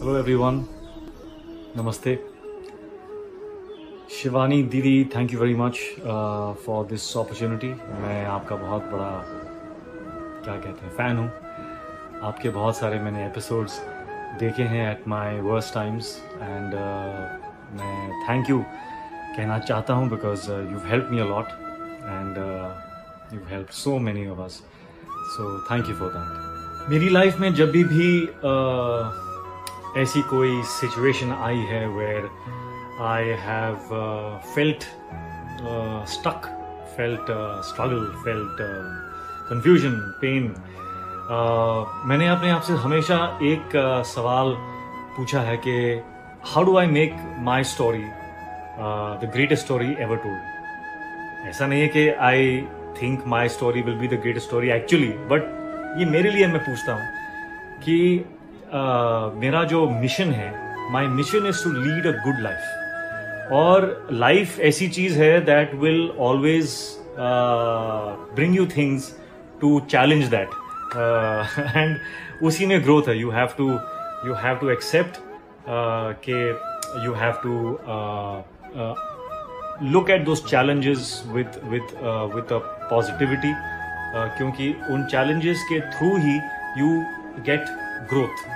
Hello everyone नमस्ते शिवानी दीदी thank you very much for this opportunity मैं आपका बहुत बड़ा क्या कहते हैं फ़ैन हूँ। आपके बहुत सारे मैंने एपिसोड्स देखे हैं at my worst times and मैं थैंक यू कहना चाहता हूँ because you help me a lot and you help so many of us so thank you for that मेरी लाइफ में जब भी भी uh, ऐसी कोई सिचुएशन आई है where I have felt stuck felt struggle felt confusion pain मैंने अपने आप से हमेशा एक uh, सवाल पूछा है कि how do I make my story the greatest story ever told ऐसा नहीं है कि I think my story will be the greatest story actually but ये मेरे लिए मैं पूछता हूँ कि मेरा जो मिशन है my mission is to lead a good life और लाइफ ऐसी चीज़ है that will always bring you things to challenge that and उसी में ग्रोथ है. You have to you have to accept के you have to look at those challenges with with with a positivity क्योंकि उन challenges के through he you get growth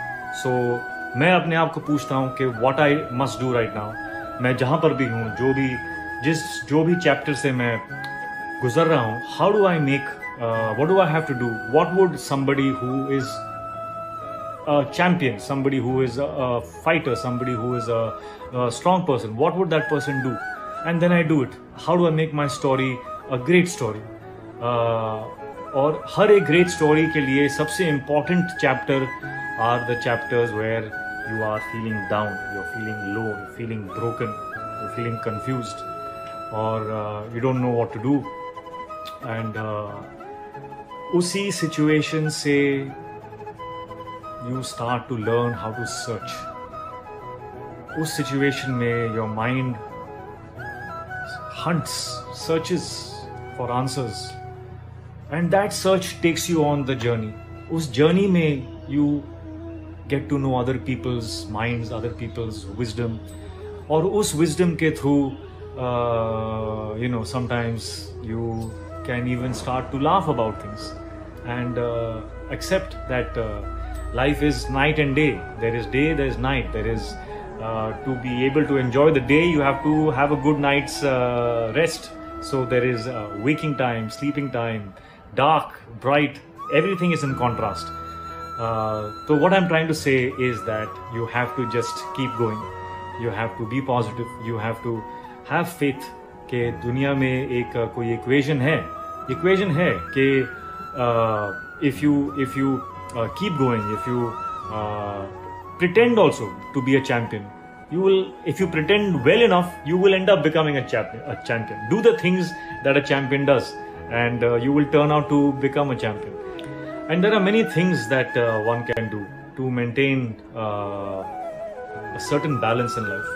so so, मैं अपने आप को पूछता हूँ कि what I must do right now मैं जहाँ पर भी हूँ जो भी जिस जो भी चैप्टर से मैं गुजर रहा हूँ how do I make what do I have to do what would somebody who is a champion somebody who is a fighter somebody who is a strong person what would that person do and then I do it how do I make my story a great story और हर एक great story के लिए सबसे important chapter are the chapters where you are feeling down, you're feeling low, you're feeling broken, you're feeling confused, or uh, you don't know what to do. And uh, उसी situation से you start to learn how to search. उस situation में your mind hunts, searches for answers. And that search takes you on the journey. उस journey में you get to know other people's minds, other people's wisdom, और उस wisdom के through, uh, you know, sometimes you can even start to laugh about things and uh, accept that uh, life is night and day. There is day, there is night. There is uh, to be able to enjoy the day, you have to have a good night's uh, rest. So there is uh, waking time, sleeping time, dark, bright. Everything is in contrast. Uh, so what I'm trying to say is that you have to just keep going. You have to be positive. You have to have faith कि दुनिया में एक कोई equation है equation है कि if you if you keep going if you pretend also to be a champion you will if you pretend well enough you will end up becoming a champion a champion do the things that a champion does and uh, you will turn out to become a champion and there are many things that uh, one can do to maintain uh, a certain balance in life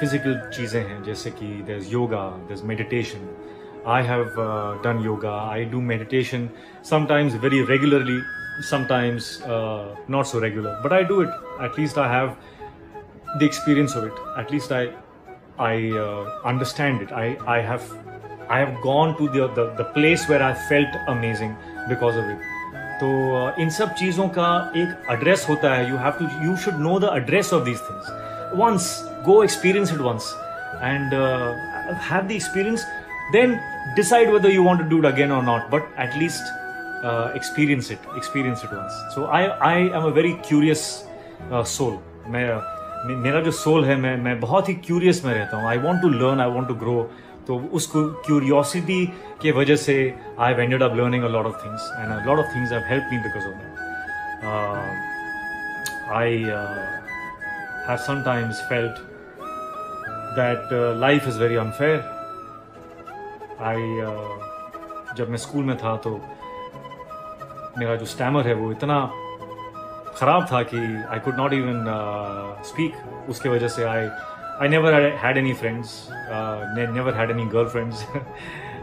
physical uh, चीज़ें हैं जैसे कि there is yoga there is meditation I have done yoga I do meditation sometimes very regularly sometimes uh, not so regular but i do it at least i have the experience of it at least i i uh, understand it i i have I have gone to the, the, the place where I felt amazing Because of it तो इन सब चीज़ों का एक address होता है. You have to you should know the address of these things once go experience it once and have the experience then decide whether you want do it again और not but at least experience it experience it once so I I am a very curious soul मैं, मेरा जो soul है, मैं मैं बहुत ही curious में रहता हूँ. I want to learn I want to grow तो उस क्यूरियोसिटी के वजह से I ended up learning a lot of things and a lot of things have help me because of that I have sometimes felt that life is very unfair I जब मैं school में था तो मेरा जो स्टैमर है वो इतना ख़राब था कि I could not even speak उसके वजह से I I never had any any uh, never had any girlfriends.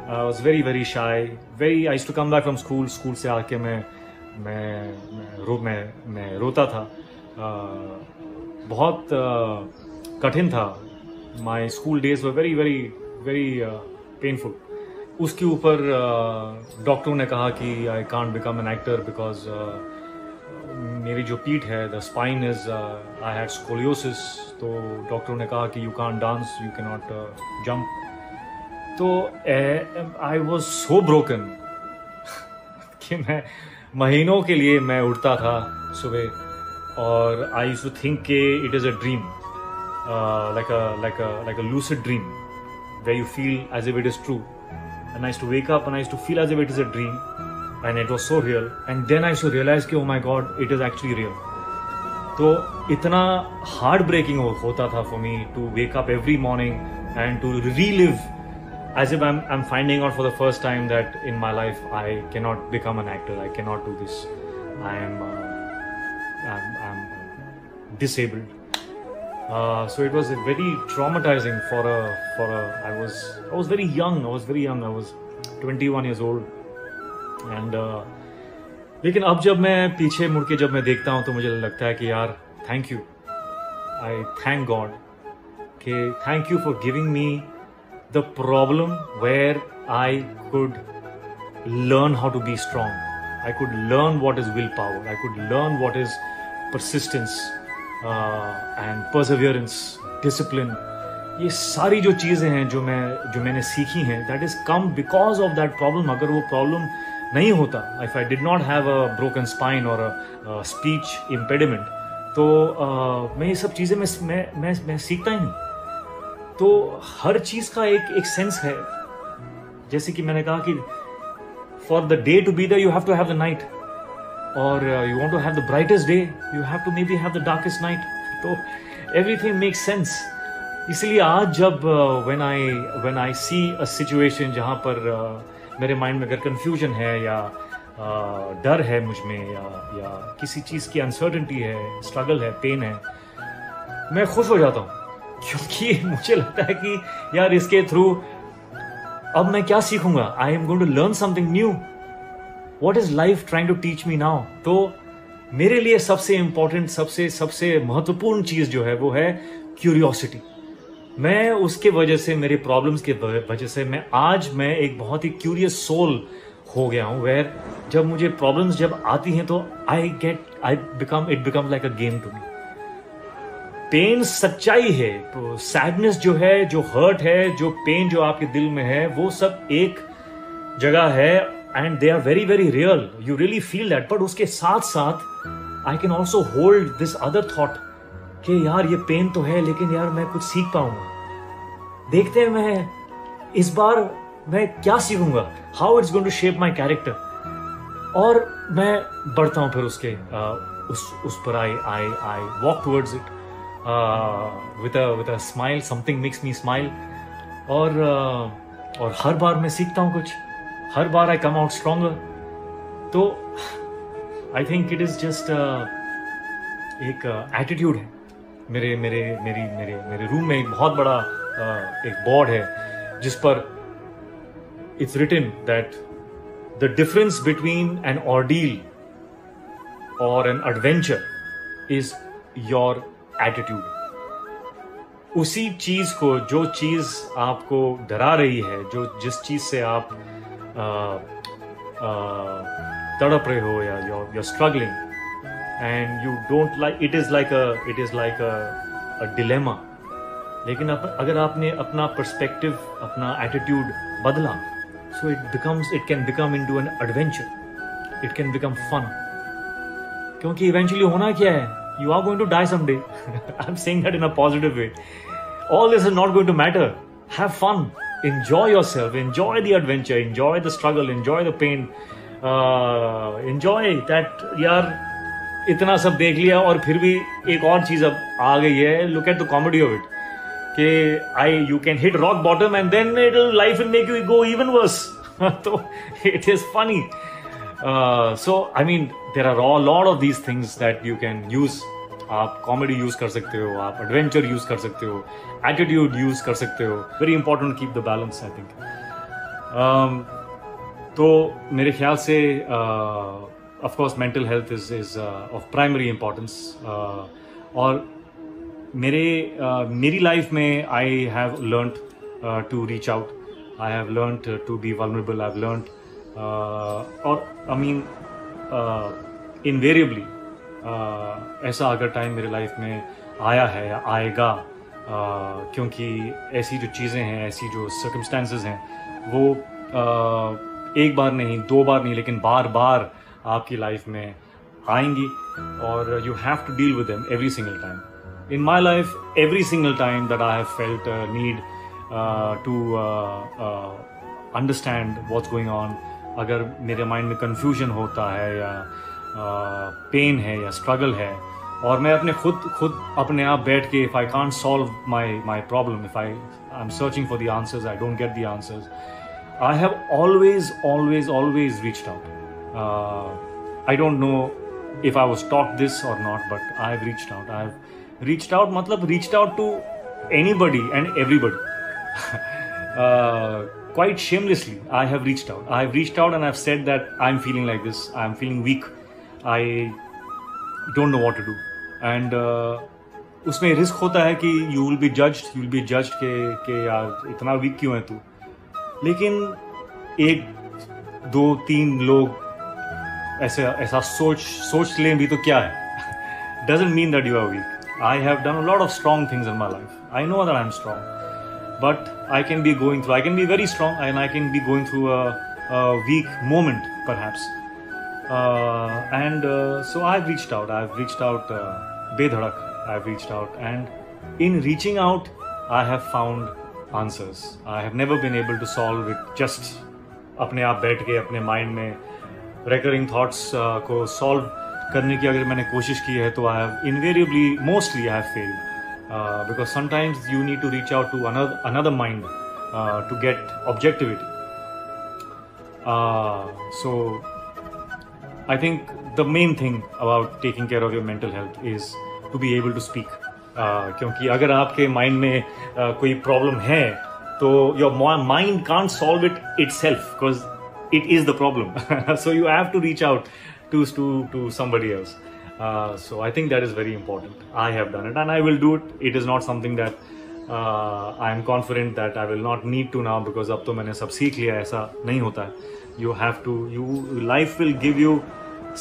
I was very very shy. Very I used to come back from school. School से आके मैं मैं मैं रो मैं मैं रोता था बहुत कठिन था my school days were very very very painful उसके ऊपर डॉक्टरों ने कहा कि I can't become an actor because मेरी जो पीठ है the spine is I had scoliosis तो डॉक्टरों ने कहा कि you can dance you can not jump तो आई वॉज़ सो ब्रोकन कि मैं महीनों के लिए मैं उठता था सुबह, और आई टू थिंक के it is a dream like a like like a lucid dream way you feel as if it is true and I used to wake up and I used to feel as if and it was so real and then I should realize कि ओ my God it is actually real तो इतना hard breaking होता था for me to wake up every morning and to relive as am I am finding out for the first time that in my life I can not become an actor I can not do this I am I am disabled so it was very traumatizing for for I was I was very young I was very young I was twenty one years old and uh, लेकिन अब जब मैं पीछे मुड़ के जब मैं देखता हूँ तो मुझे लगता है कि यार thank you I thank God कि thank you for giving me the problem where I could learn how to be strong. I could learn what is willpower. I could learn what is persistence. And perseverance discipline ये सारी जो चीज़ें हैं जो मैं जो मैंने सीखी हैं that is come because of that problem अगर वो प्रॉब्लम नहीं होता। If I did not have a broken spine और अ स्पीच इम्पेडिमेंट तो uh, मैं ये सब चीज़ें मैं मैं मैं, मैं सीखता ही नहीं। तो हर चीज़ का एक एक सेंस है। जैसे कि मैंने कहा कि for the day to be the you have to have the night or uh, you want to have the brightest day you have to maybe have the darkest night तो everything makes sense इसलिए आज जब when I when I see a situation जहाँ पर uh, मेरे mind में अगर confusion है या डर है मुझमें या या किसी चीज़ की अनसर्टनिटी है स्ट्रगल है पेन है, मैं खुश हो जाता हूँ। क्योंकि मुझे लगता है कि यार इसके थ्रू अब मैं क्या सीखूँगा? I am going to learn something new what is life trying to teach me now तो मेरे लिए सबसे इंपॉर्टेंट सबसे सबसे महत्वपूर्ण चीज़ जो है वो है क्यूरियोसिटी मैं उसके वजह से, मेरी प्रॉब्लम्स के वजह से मैं आज मैं एक बहुत ही क्यूरियस सोल हो गया हूँ वेर जब मुझे प्रॉब्लम्स जब आती हैं तो I get I become it become like a game to me pain सच्चाई है तो सैडनेस जो है, जो हर्ट है, जो पेन जो आपके दिल में है, वो सब एक जगह है and they are very very real you really feel that but उसके साथ साथ I can also hold this other thought कि यार ये पेन तो है लेकिन यार मैं कुछ सीख पाऊँगा। देखते हैं मैं इस बार मैं क्या सीखूँगा how it's going to shape my character और मैं बढ़ता हूँ फिर उसके uh, उस उस पर I I I walk towards it with with a smile something makes me smile और uh, और हर बार मैं सीखता हूँ कुछ हर बार आई कम आउट स्ट्रोंगर तो I think it is just एक एटीट्यूड uh, है। मेरे मेरे, मेरी, मेरे मेरे रूम में एक बहुत बड़ा एक बोर्ड है, जिस पर it's written that the difference between an ordeal और an adventure is your attitude उसी चीज़ को, जो चीज़ आपको डरा रही है, जो, जिस चीज़ से आप तड़प रहे हो या you're struggling and you don't like it is like a it is like a, a dilemma. लेकिन अप, अगर आपने अपना पर्सपेक्टिव अपना एटीट्यूड बदला so it becomes it can become into an adventure it can become fun क्योंकि eventually होना क्या है? You are going to die some day I am saying that in a positive way all this is not going to matter have fun enjoy yourself. Enjoy the adventure. Enjoy the struggle. Enjoy the pain. Uh, enjoy that यार इतना सब देख लिया और फिर भी एक और चीज़ अब आ गई है। Look at the comedy of it कि I you can hit rock bottom and then it life will make you go even worse तो it is funny so I mean there are lot of these things that you can use आप comedy use कर सकते हो आप adventure use कर सकते हो attitude use कर सकते हो. Very important keep the balance I think तो मेरे ख्याल से uh, of course mental health is is uh, of primary importance. Uh, और मेरे uh, मेरी लाइफ में I have learn to reach out I have learn to be vulnerable I have learn और I mean invariably ऐसा अगर time मेरे life में आया है या आएगा uh, क्योंकि ऐसी जो चीज़ें हैं ऐसी जो सर्कमस्टांसेस हैं वो uh, एक बार नहीं दो बार नहीं लेकिन बार बार आपकी लाइफ में आएँगी और you have to deal with them every single time in my life every single time that I have felt need to understand what's going on अगर मेरे माइंड में कन्फ्यूज़न होता है या पेन uh, है या स्ट्रगल है और मैं अपने खुद खुद अपने आप बैठ के if I can't solve my my problem if I I am searching for the answers I don't get the answers I have always always always reached out I don't know if I was taught this or not, but I have reached out. I have reached out, matlab reached out to anybody and everybody. uh, quite shamelessly, I have reached out. I have reached out and I've said that I'm feeling like this. I'm feeling weak. I don't know what to do. And uh, उसमें risk होता है कि you will be judged you will be judged के के यार इतना week क्यों है तू लेकिन एक दो तीन लोग ऐसे, ऐसा सोच सोच लें भी तो क्या है? Doesn't mean that you are weak I have done lot of strong things in my life I know that I am strong but I can be going through I can be very strong and I can be going through weak moment perhaps and so I have reached out I have reached out बेधड़क I have reached out and in reaching out I have found answers I have never been able to solve it just अपने आप बैठ के, अपने mind में recurring thoughts को solve करने की अगर मैंने कोशिश की है तो I have invariably mostly I have failed because sometimes you need to reach out to another another mind to get objectivity so I think the main thing about taking care of your mental health is to be able to speak क्योंकि अगर आपके mind में uh, कोई problem है तो your mind can't solve it itself because it is the problem so you have to reach out to to to somebody else uh, so i think that is very important i have done it and i will do it it is not something that uh, i am confident that i will not need to now because अब तो मैंने सब सीख लिया ऐसा नहीं होता है you have to you life will give you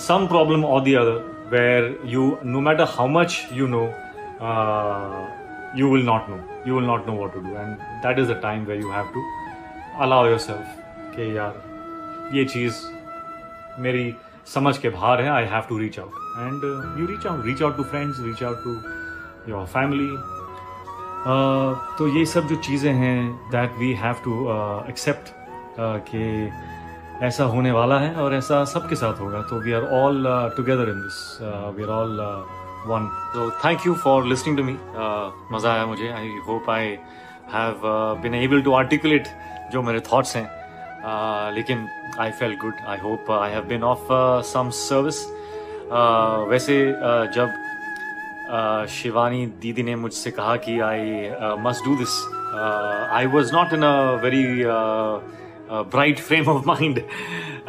some problem or the other where you no matter how much you know uh, you will not know you will not know what to do and that is the time where you have to allow yourself कि यार ये चीज़ मेरी समझ के बाहर है I have to reach out and you reach out reach out to friends reach out to your family तो ये सब जो चीज़ें हैं that we have to accept कि ऐसा होने वाला है और ऐसा सबके साथ होगा। तो we are all together in this we are all one तो thank you for listening to me मज़ा आया मुझे। I hope I have been able to articulate जो मेरे थॉट्स हैं। लेकिन I feel good I hope I have been of some service वैसे uh, जब uh, शिवानी दीदी ने मुझसे कहा कि I must do this I was not in a very bright frame of mind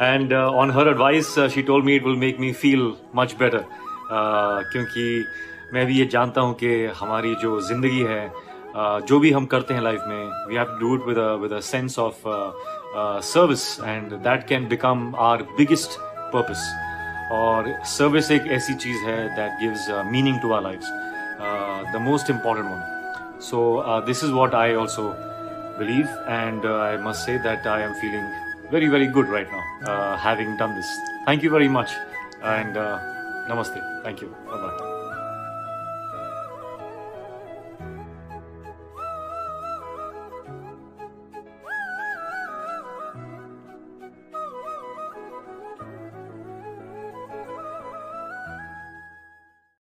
and on her advice she told me it will make me feel much better क्योंकि मैं भी ये जानता हूँ कि हमारी जो ज़िंदगी है uh, जो भी हम करते हैं लाइफ में we have do it with with a sense of service and that can become our biggest purpose और सर्विस एक ऐसी चीज़ है that gives meaning to our life the most important one so this is what I also believe and uh, i must say that i am feeling very very good right now uh, having done this thank you very much and uh, namaste thank you bye bye